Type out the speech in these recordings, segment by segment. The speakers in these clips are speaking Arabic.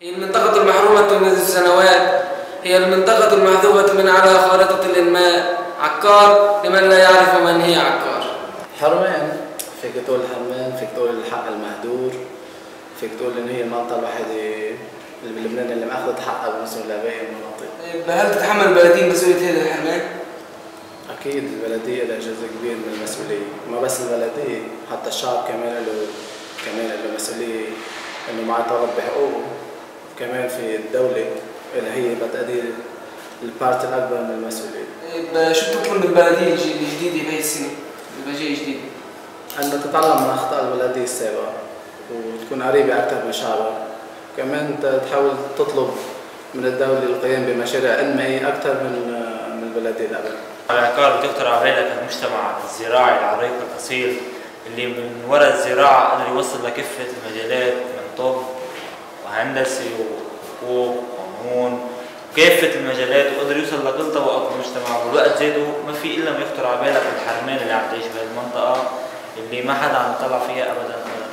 هي المنطقة المحرومة منذ سنوات هي المنطقة المحذوفة من على خارطة الإنماء عكار لمن لا يعرف من هي عكار. حرمان. فيك تقول حرمان فيك تقول الحق المهدور فيك تقول إن هي المنطقة الوحيدة اللي بلبنان اللي مأخذت حقها بالنسبة لباقي المناطق طيب هل تتحمل البلدين مسؤولية هذا الحرمان؟ أكيد البلدية لها جزء كبير من المسؤولية. ما بس البلدية حتى الشعب كمان له كمان له مسؤولية إنه ما يطالب بحقوقه كمان في الدولة اللي هي بتأدي البارت الأكبر من المسؤولية طيب شو بتطلب من البلدية الجديدة بهي السنة؟ البلدية الجديدة؟ أن تتعلم من أخطاء البلدية السابقة وتكون قريبة أكثر من شعبها كمان تحاول تطلب من الدولة القيام بمشاريع إنمائية أكثر من من البلدية قبل. العقار بتخطر على بالك المجتمع الزراعي العريق الأصيل اللي من وراء الزراعة قدر يوصل لكافة المجالات من طب وهندسة وحقوق وقانون وكافة المجالات وقدر يوصل لكل طبقات المجتمع بالوقت زاده ما في إلا ما يخطر على بالك الحرمان اللي عم تعيش بهالمنطقة اللي ما حدا عم يطلع فيها أبدا. أبدا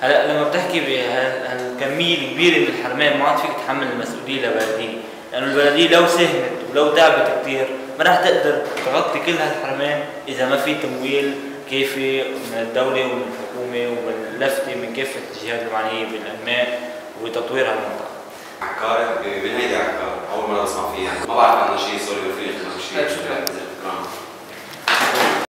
هلأ لما بتحكي بهالكمية الكبيرة من الحرمان ما عاد فيك تحمل المسؤولية لبلدية لأنه البلدية لو ساهمت ولو تعبت كثير ما راح تقدر تغطي كل هالحرمان إذا ما في تمويل كافي من الدولة ومن الحكومة ومن لفتة من كافة الجهات المعنية بالإنماء. وتطوير هالمنطقة. عكار بنهيدي عكار أول مرة بسمع فيها ما بعرف عنها شيء سوري